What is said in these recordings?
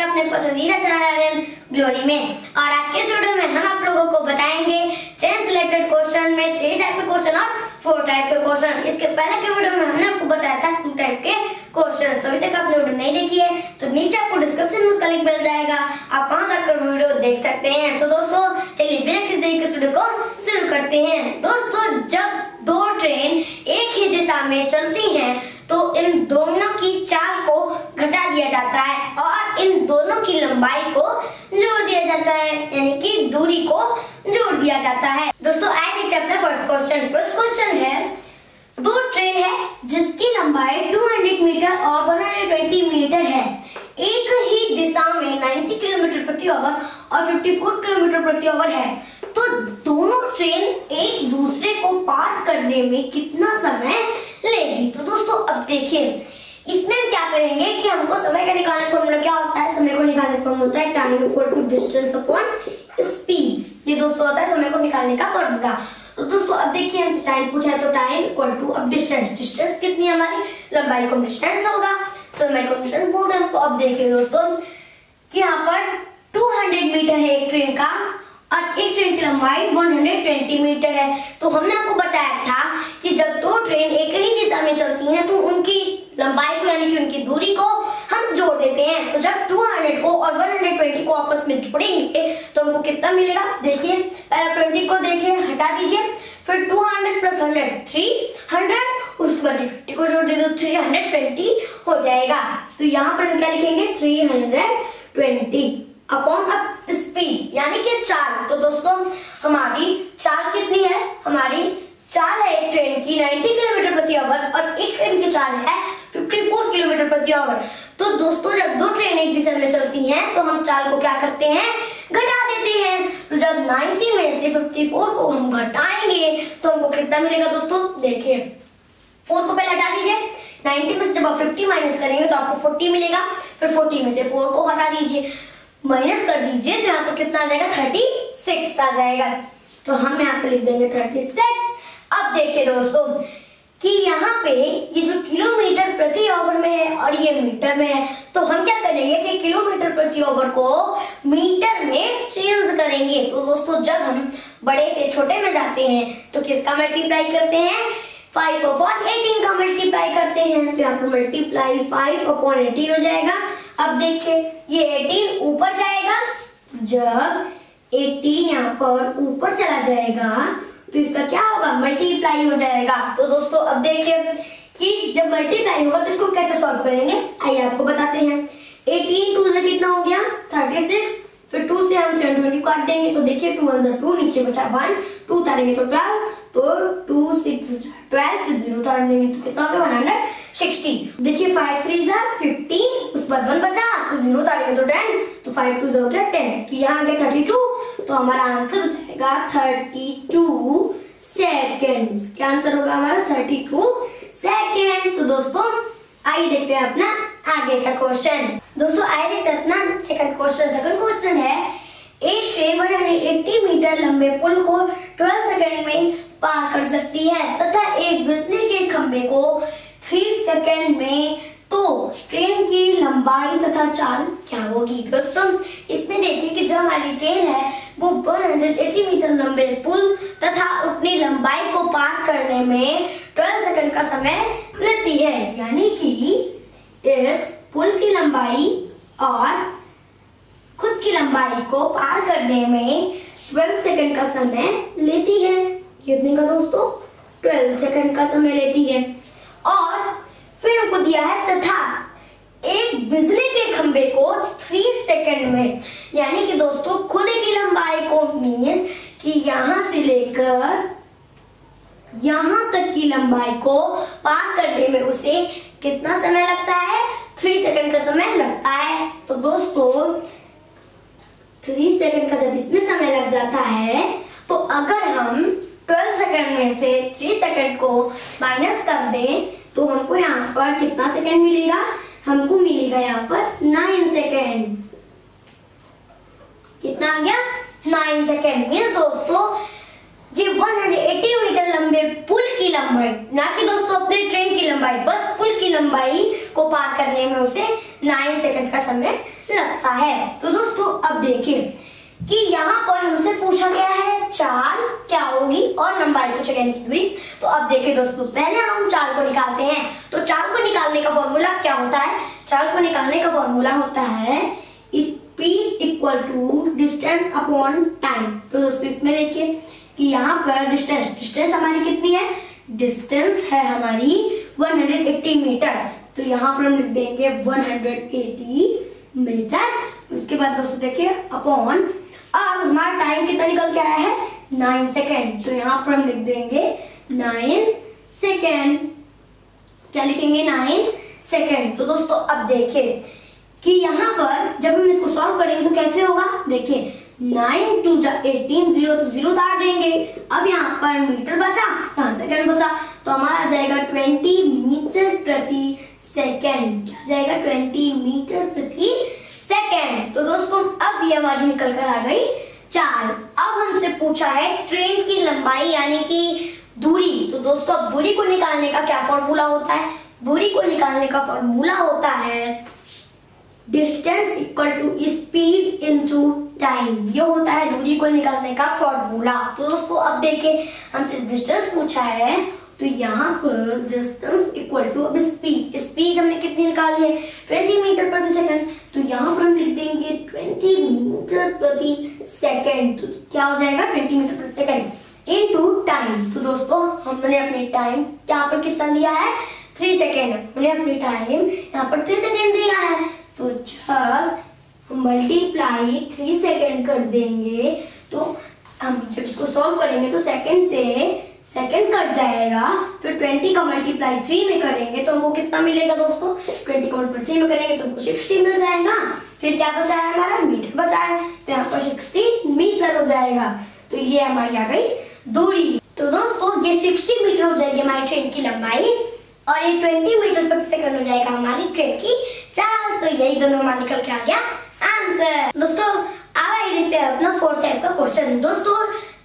हैं अपने पसंदीदा चैनल ग्लोरी में। और आज के इस वीडियो में हम आप लोगों को बताएँगे टेंस रिलेटेड क्वेश्चन में थ्री टाइप के क्वेश्चन और फोर टाइप के क्वेश्चन इसके पहले के वीडियो में हमने आपको बताया था टू टाइप के क्वेश्चन तो अभी तक आपने वीडियो नहीं देखी है तो नीचे आपको डिस्क्रिप्शन में उसका लिंक मिल जाएगा। आप वहाँ जाकर वीडियो देख सकते हैं। तो दोस्तों, चलिए बिना किसी देरी के वीडियो को शुरू करते हैं। दोस्तों, जब दो ट्रेन एक ही दिशा में चलती हैं तो इन दोनों की चाल को घटा दिया जाता है। और इन दोनों की लंबाई को जोड़ दिया जाता है, यानी कि दूरी को जोड़ दिया जाता है। दोस्तों आए देखते हैं अपना फ़र्स्ट क्वेश्चन फ़र्स्ट क्वेश्चन है, दो ट्रेन है जिसकी लंबाई 200 मीटर और 120 मीटर है। एक ही दिशा में 90 किलोमीटर प्रति आवर और 54 किलोमीटर प्रति आवर है। तो दोनों ट्रेन एक दूसरे को पार करने में कितना समय लेगी? तो दोस्तों, अब देखिए इसमें हम क्या करेंगे कि हमको समय का निकालने फॉर्मूला क्या होता है? समय को निकालने फॉर्मूला होता है time equal to distance upon speed ये दोस्तों होता है समय को निकालने का फॉर्मूला तो दोस्तों, अब देखिए हमसे टाइम पूछा है तो टाइम इक्वल टू अब डिस्टेंस डिस्टेंस कितनी हमारी? लंबाई को डिस्टेंस होगा। तो लंबाई को डिस्टेंस बोलते हैं अब देखिए दोस्तों कि यहाँ पर 200 मीटर है एक ट्रेन का और एक ट्रेन की लंबाई 120 मीटर है। तो हमने आपको बताया था कि जब दो ट्रेन एक दिशा में चलती हैं तो उनकी लंबाई को यानी कि उनकी दूरी को हम जोड़ देते हैं। तो जब 200 को और 120 को आपस में जोड़ेंगे तो हमको कितना मिलेगा? देखिए, पहले 20 को देखिए, हटा दीजिए। फिर 200 प्लस हंड्रेड थ्री हंड्रेड उसके बाद फिफ्टी को जोड़ दीजिए थ्री हंड्रेड ट्वेंटी हो जाएगा। तो यहाँ पर हम क्या लिखेंगे? थ्री हंड्रेड ट्वेंटी अपॉन अब स्पीड यानी कि चाल। तो दोस्तों, हमारी चाल कितनी है? हमारी चाल है एक ट्रेन की 90 किलोमीटर प्रति आवर प्रति तो दोस्तों, जब दो ट्रेन एक दिशा में चलती हैं तो हम चाल को क्या करते हैं? घटा देते हैं। तो जब 90 में से 54 को हम घटाएँगे तो हमको कितना मिलेगा दोस्तों? देखिए फोर को पहले हटा दीजिए। 90 में से जब आप 50 माइनस करेंगे तो आपको 40 मिलेगा। फिर 40 में से 4 को हटा दीजिए। माइनस कर दीजिए तो यहाँ पर कितना आ जाएगा? थर्टी सिक्स आ जाएगा। तो हम यहाँ पे लिख देंगे थर्टी सिक्स अब देखिए दोस्तों कि यहाँ पे ये जो किलोमीटर प्रति ओवर में है और ये मीटर में है तो हम क्या करेंगे कि किलोमीटर प्रति ओवर को मीटर में चेंज करेंगे। तो दोस्तों, जब हम बड़े से छोटे में जाते हैं तो किसका मल्टीप्लाई करते हैं? फाइव अपॉन एटीन का मल्टीप्लाई करते हैं। तो यहाँ पर मल्टीप्लाई फाइव अपॉन एटीन हो जाएगा। अब देखिए, ये एटीन ऊपर जाएगा। जब एटीन यहाँ पर ऊपर चला जाएगा तो इसका क्या होगा? मल्टीप्लाई हो जाएगा। तो दोस्तों, अब देखिए कि जब मल्टीप्लाई होगा तो इसको कैसे सॉल्व करेंगे? आइए आपको बताते हैं। एटीन टू से कितना हो गया? थर्टी सिक्स फिर टू से हम थ्री ट्वेंटी काट देंगे तो देखिए टू वन टू नीचे बचा वन टू उतारेंगे तो ट्वेल्व तो टू सिक्स ट्वेल्व फिर ज़ीरो उतार देंगे तो कितना हो गया? वन हंड्रेड सिक्सटी देखिए फाइव थ्री जा फिफ्टीन उस बाद वन बचा तो ज़ीरो उतारेंगे तो टेन तो फाइव टू हो गया टेन तो यहाँ आ गया थर्टी टू तो हमारा आंसर हो। जाएगा थर्टी टू सेकेंड। क्या आंसर होगा हमारा? Thirty two second. तो दोस्तों, आइए देखते हैं अपना आगे का क्वेश्चन दोस्तों, आइए देखते हैं अपना सेकंड क्वेश्चन सेकंड क्वेश्चन है, एक ट्रेन 180 मीटर लंबे पुल को 12 सेकंड में पार कर सकती है तथा एक बिजली के खंभे को 3 सेकंड में ट्रेन की लंबाई तथा चाल क्या होगी? दोस्तों, इसमें देखिए कि जो हमारी ट्रेन है, वो 180 मीटर लंबे पुल तथा उतनी लंबाई को पार करने में 12 सेकंड का समय लेती है। यानी कि इस पुल की लंबाई और खुद की लंबाई को पार करने में 12 सेकंड का समय लेती है। कितने का दोस्तों 12 सेकंड का समय लेती है। और दिया है तथा एक बिजली के खंबे को थ्री सेकंड में, यानी कि दोस्तों, खुद की लंबाई को मीन्स कि यहाँ से लेकर यहाँ तक की लंबाई को पार करने में उसे कितना समय लगता है? थ्री सेकंड का समय लगता है। तो दोस्तों थ्री सेकंड का जब इसमें समय लग जाता है तो अगर हम 12 सेकंड में से थ्री सेकंड को माइनस कर दें तो हमको यहाँ पर कितना सेकंड मिलेगा? हमको मिलेगा यहाँ पर नाइन सेकंड कितना आ गया? नाइन सेकंड मीन्स दोस्तों, ये 180 मीटर लंबे पुल की लंबाई, ना कि दोस्तों अपने ट्रेन की लंबाई, बस पुल की लंबाई को पार करने में उसे 9 सेकंड का समय लगता है। तो दोस्तों, अब देखिए कि यहाँ पर हमसे पूछा गया है चाल क्या होगी? और नंबर पूछा गया की दूरी। तो अब देखिए दोस्तों, पहले हम चाल को निकालते हैं। तो चाल को निकालने का फॉर्मूला क्या होता है? चाल को निकालने का फॉर्मूला होता है speed equal to distance upon time तो दोस्तों, इसमें देखिए कि यहाँ पर डिस्टेंस डिस्टेंस हमारी कितनी है? डिस्टेंस है हमारी 180 मीटर तो यहाँ पर हम लिख देंगे 180 मीटर उसके बाद दोस्तों देखिए अपॉन अब हमारा टाइम कितना निकल के आया है? नाइन सेकेंड तो यहाँ पर हम लिख देंगे नाइन सेकेंड क्या लिखेंगे? नाइन सेकेंड तो दोस्तों, अब देखिए कि यहाँ पर जब हम इसको सॉल्व करेंगे तो कैसे होगा? देखिए नाइन टू एटीन ज़ीरो तो ज़ीरो उतार देंगे। अब यहाँ पर मीटर बचा, यहाँ सेकंड बचा। तो हमारा जाएगा ट्वेंटी मीटर प्रति सेकेंड क्या जाएगा? ट्वेंटी मीटर प्रति सेकंड तो दोस्तों, अब ये हमारी निकल कर आ गई चार। अब हमसे पूछा है ट्रेन की लंबाई, यानी कि दूरी। तो दोस्तों, अब दूरी को निकालने का क्या फॉर्मूला होता है? दूरी को निकालने का फॉर्मूला होता है distance equal to speed into time ये होता है दूरी को निकालने का फॉर्मूला तो दोस्तों, अब देखिए, हमसे डिस्टेंस पूछा है तो यहाँ पर डिस्टेंस इक्वल टू अब स्पीड स्पीड हमने कितनी निकाली है? 20 मीटर प्रति सेकंड तो यहाँ पर हम लिख देंगे 20 मीटर प्रति सेकंड तो क्या हो जाएगा? 20 मीटर प्रति सेकंड इनटू टाइम तो दोस्तों, हमने अपने टाइम यहाँ पर कितना दिया है? थ्री सेकेंड हमने अपने टाइम यहाँ पर थ्री सेकेंड दिया है। तो जब मल्टीप्लाई थ्री सेकेंड कर देंगे तो हम जब इसको सॉल्व करेंगे तो सेकेंड से सेकेंड कट जाएगा फिर ट्वेंटी का मल्टीप्लाई थ्री में करेंगे तो हमको कितना मिलेगा दोस्तों? ट्वेंटी का मल्टीप्लाई थ्री में करेंगे तो हमको सिक्सटी मिल जाएगा। फिर क्या बचा है हमारा? मीटर बचा है। तो यहाँ पर सिक्सटी मीटर हो जाएगा। तो ये हमारी आ गई दूरी। तो दोस्तों, ये सिक्सटी मीटर हो जाएगी हमारी ट्रेन की लंबाई, और ये ट्वेंटी मीटर प्रति सेकंड हो जाएगा हमारी ट्रेन की चाल। तो यही दोनों हमारा निकल के आ गया आंसर दोस्तों आइए देखते हैं अपना फोर्थ टाइप का क्वेश्चन दोस्तों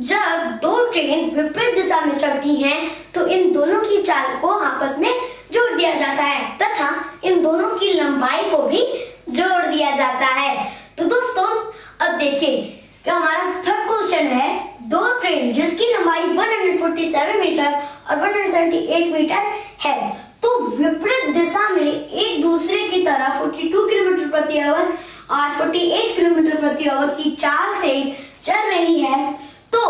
जब दो ट्रेन विपरीत दिशा में चलती हैं तो इन दोनों की चाल को आपस में जोड़ दिया जाता है, तथा इन दोनों की लंबाई को भी जोड़ दिया जाता है। तो दोस्तों, अब देखिए कि हमारा थर्ड क्वेश्चन है? दो ट्रेन जिसकी लंबाई 147 मीटर और 178 मीटर है तो विपरीत दिशा में एक दूसरे की तरफ़ 42 किलोमीटर प्रति आवर और 48 किलोमीटर प्रति आवर की चाल से चल रही है। तो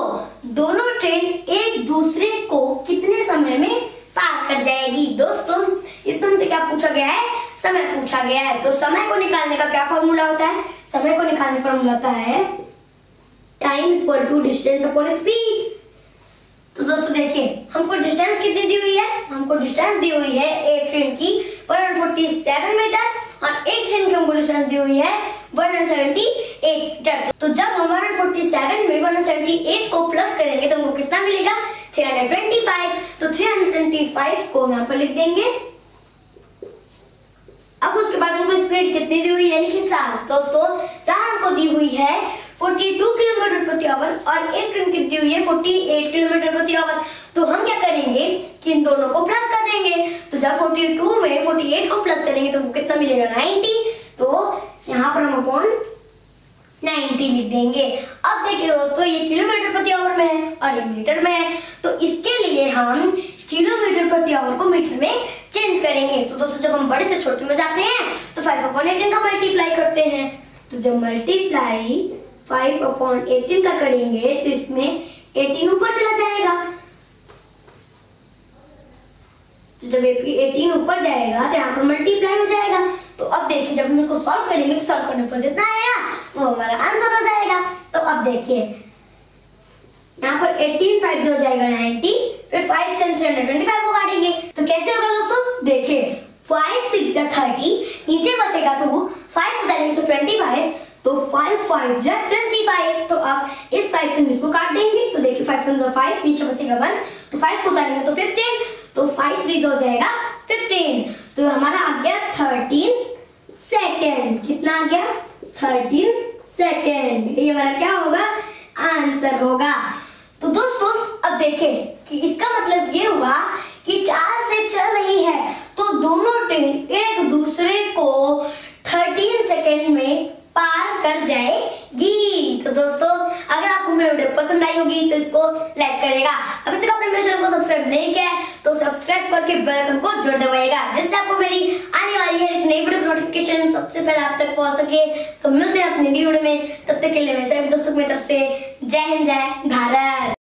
दोनों ट्रेन एक दूसरे को कितने समय में पार कर जाएगी? दोस्तों इसमें हमसे क्या पूछा गया है? समय पूछा गया है। तो समय को निकालने का क्या फॉर्मूला होता है? समय को निकालने का फॉर्मूला होता है time equal to distance upon speed तो दोस्तों देखिए, हमको डिस्टेंस कितनी दी हुई है? हमको डिस्टेंस दी हुई है एक ट्रेन की 147 मीटर और एक ट्रेन की हमको डिस्टेंस दी हुई है 178 तो जब हम 147 में 178 को प्लस करेंगे तो हमको कितना मिलेगा? 325 तो 325 को यहाँ पर लिख देंगे। अब उसके बाद हमको स्पीड कितनी दी हुई है? यानी कि चार। दोस्तों, चार हमको दी हुई है 42 किलोमीटर प्रति आवर और एक ट्रेन कितनी हुई है? 48 किलोमीटर प्रति आवर तो हम क्या करेंगे कि इन दोनों को प्लस कर देंगे। तो जब 42 में 48 को प्लस करेंगे तो कितना मिलेगा? 90 तो यहाँ पर हम अपॉन 90 लिख देंगे। अब देखिए दोस्तों, ये किलोमीटर प्रति आवर में है और ये मीटर में है। तो इसके लिए हम किलोमीटर प्रति आवर को मीटर में चेंज करेंगे। तो दोस्तों, जब हम बड़े से छोटे में जाते हैं तो फाइव अपॉन एटीन का मल्टीप्लाई करते हैं। तो जब मल्टीप्लाई फाइव अपॉन एटीन का करेंगे तो इसमें एटीन ऊपर चला जाएगा। तो जब एटीन ऊपर जाएगा तो यहाँ पर मल्टीप्लाई हो जाएगा। तो अब देखिए, जब हम इसको सॉल्व करेंगे तो सॉल्व करने पर जितना आएगा, वो हमारा आंसर हो जाएगा। तो अब देखिए, यहाँ पर 18 फाइव जो हो जाएगा 90 फिर 5 से 325 को काटेंगे। तो कैसे होगा दोस्तों? देखिए 5 सिक्स या 30 नीचे बचेगा तो 5 उतारेंगे तो 25 तो फाइव फाइव जा ट्वेंटी फाइव तो अब इस फाइव से हम इसको काट देंगे। तो देखिए फाइव वन फाइव नीचे बचेगा वन तो फाइव को उतारेंगे तो फिफ्टीन तो फाइव थ्री हो जाएगा फिफ्टीन तो हमारा आ गया थर्टीन सेकेंड कितना आ गया? थर्टीन सेकेंड ये हमारा क्या होगा? आंसर होगा. तो दोस्तों, अब देखें कि इसका मतलब ये हुआ कि चार से चल रही है तो दोनों ट्रेन एक दूसरे को 13 सेकेंड में पार कर जाएगी। तो दोस्तों, अगर आपको मेरी वीडियो पसंद आई होगी तो इसको लाइक करेगा अभी तक आपने मेरे चैनल को सब्सक्राइब नहीं किया है तो सब्सक्राइब करके बेल आइकन को जोड़ दबाइएगा, जिससे आपको मेरी आने वाली है नई वीडियो नोटिफिकेशन सबसे पहले आप तक पहुँच सके। तो मिलते हैं अपनी वीडियो में, तब तक के लिए दोस्तों की तरफ़ से जय हिंद, जय भारत।